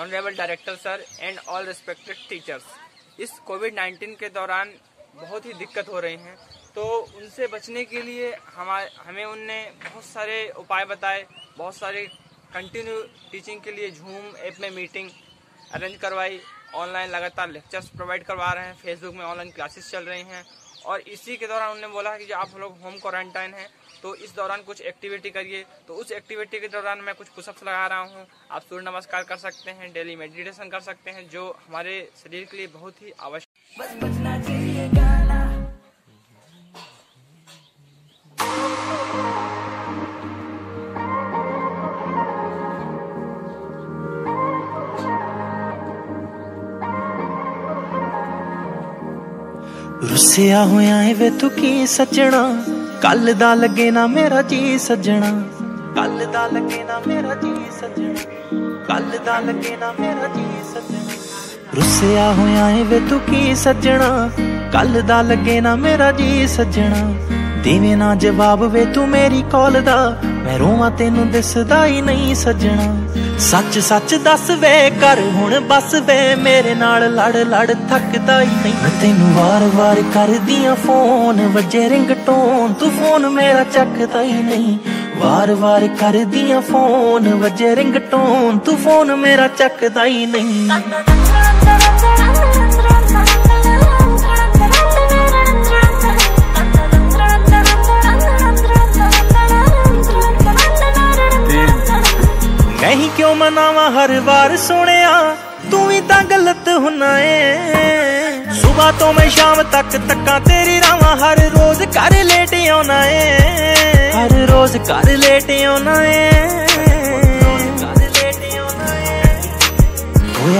Honourable director sir and all respected teachers इस Covid 19 के दौरान बहुत ही दिक्कत हो रही हैं। तो उनसे बचने के लिए हमारे हमें उनने बहुत सारे उपाय बताए, बहुत सारे कंटिन्यू टीचिंग के लिए झूम ऐप में मीटिंग अरेंज करवाई ऑनलाइन लगातार लेक्चर्स प्रोवाइड करवा रहे हैं फेसबुक में ऑनलाइन क्लासेस चल रही हैं और इसी के दौरान उन्होंने बोला कि आप लोग होम क्वारंटाइन हैं तो इस दौरान कुछ एक्टिविटी करिए। तो उस एक्टिविटी के दौरान मैं कुछ पुशअप्स लगा रहा हूँ। आप सूर्य नमस्कार कर सकते हैं, डेली मेडिटेशन कर सकते हैं, जो हमारे शरीर के लिए बहुत ही आवश्यक। ਰੁੱਸਿਆ ਹੋਇਆ ਏ ਵੇ ਤੂੰ ਕੀ ਸੱਜਣਾ? ਕੱਲ ਦਾ ਲੱਗੇ ਨਾ ਮੇਰਾ ਜੀ ਸੱਜਣਾ। ਕੱਲ ਦਾ ਲੱਗੇ ਨਾ ਮੇਰਾ ਜੀ ਸੱਜਣਾ। ਕੱਲ ਦਾ ਲੱਗੇ ਨਾ ਮੇਰਾ ਜੀ ਸੱਜਣਾ। ਰੁੱਸਿਆ ਹੋਇਆ ਏ ਵੇ ਤੂੰ ਕੀ ਸੱਜਣਾ? ਕੱਲ ਦਾ ਲੱਗੇ ਨਾ ਮੇਰਾ ਜੀ ਸੱਜਣਾ। ਦੇਵੇਂ ਨਾ ਜਵਾਬ ਵੇ ਤੂੰ ਮੇਰੀ ਕਾਲ ਦਾ। ਮੈਂ ਰੋਵਾਂ ਤੈਨੂੰ ਦਿਸਦਾ ਹੀ ਨਹੀਂ ਸੱਜਣਾ। ਸੱਚ ਸੱਚ ਦੱਸ ਵੇ ਕਰ, ਹੁਣ ਬਸ ਵੇ ਮੇਰੇ ਨਾਲ ਲੜ ਲੜ, ਥੱਕਦਾ ਹੀ ਨਹੀਂ। ਮੈਂ ਤੈਨੂੰ ਵਾਰ-ਵਾਰ ਕਰਦੀਆਂ ਫੋਨ, ਵੱਜੇ ਰਿੰਗਟੋਨ। ਤੂੰ ਫੋਨ ਮੇਰਾ ਚੱਕਦਾ ਹੀ ਨਹੀਂ। ਵਾਰ-ਵਾਰ ਕਰਦੀਆਂ ਫੋਨ, ਵੱਜੇ ਰਿੰਗਟੋਨ। ਤੂੰ ਫੋਨ ਮੇਰਾ ਚੱਕਦਾ ਹੀ ਨਹੀਂ। ਨਹੀਂ ਹਰ ਵਾਰ ਸੁਣਿਆ, ਤੂੰ ਵੀ ਤਾਂ ਗਲਤ ਹੁੰਨਾ ਏ। ਸਵੇਰ ਤੋਂ ਮੈਂ ਸ਼ਾਮ ਤੱਕ ਤੱਕਾਂ ਤੇਰੀ ਰਾਵਾਂ ਹਰ ਰੋਜ਼ ਘਰ ਲੇਟ ਆਉਣਾ ਏ। ਹਰ ਰੋਜ਼ ਘਰ ਲੇਟ ਆਉਣਾ ਏ।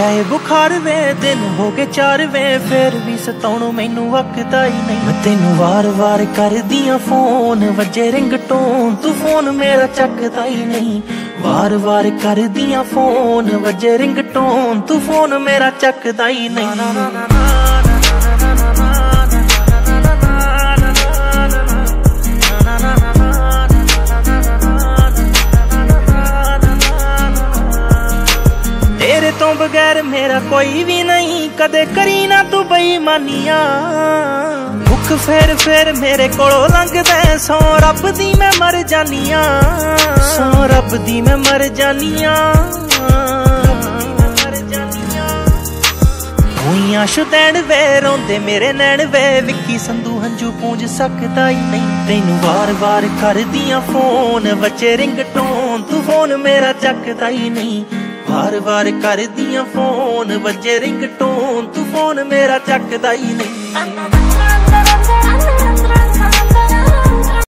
ਹੋਇਆ ਏ ਬੁਖਾਰ ਵੇ, ਦਿਨ ਹੋ ਗਏ ਚਾਰ ਵੇ, ਫੇਰ ਵੀ ਸਤਾਉਣੋਂ ਮੈਨੂੰ ਵਕਦਾ ਹੀ ਨਹੀਂ। ਮੈਂ ਤੈਨੂੰ ਵਾਰ-ਵਾਰ ਕਰਦੀਆਂ ਫੋਨ, ਵੱਜੇ ਰਿੰਗਟੋਨ, ਤੂੰ ਫੋਨ ਮੇਰਾ ਚੱਕਦਾ ਹੀ ਨਹੀਂ। ਵਾਰ-ਵਾਰ ਕਰਦੀਆਂ ਫੋਨ, ਵੱਜੇ ਰਿੰਗਟੋਨ, ਤੂੰ ਫੋਨ ਮੇਰਾ ਚੱਕਦਾ ਹੀ ਨਹੀਂ। ਤੋਂ ਬਗੈਰ ਮੇਰਾ ਕੋਈ ਵੀ ਨਹੀਂ, ਕਦੇ ਕਰੀ ਨਾ ਤੂੰ ਬੇਈਮਾਨੀਆਂ। ਮੁੱਖ ਫੇਰ ਫੇਰ ਮੇਰੇ ਕੋਲੋਂ ਲੰਘਦਾ ਸੋ ਰੱਬ ਦੀ ਮੈਂ ਮਰ ਜਾਨੀਆਂ। ਸੋ ਰੱਬ ਦੀ ਮੈਂ ਮਰ ਜਾਨੀਆਂ। ਹੋਈਆਂ ਸ਼ੁਦੈਣ ਵੇ, ਰੋਂਦੇ ਮੇਰੇ ਨੈਣ ਵੇ। ਵਿੱਕੀ ਸੰਧੂ ਹੰਝੂ ਪੂੰਝ ਸਕਦਾ ਹੀ ਨਹੀਂ। ਤੈਨੂੰ ਵਾਰ-ਵਾਰ ਕਰਦੀਆਂ ਫੋਨ ਵੱਜੇ ਰਿੰਗਟੋਨ, ਤੂੰ ਫੋਨ ਮੇਰਾ ਚੱਕਦਾ ਹੀ ਨਹੀਂ। ਵਾਰ-ਵਾਰ ਕਰਦੀਆਂ ਫੋਨ ਵੱਜੇ ਰਿੰਗਟੋਨ ਤੂੰ ਫੋਨ ਮੇਰਾ ਚੱਕਦਾ ਹੀ ਨਹੀਂ।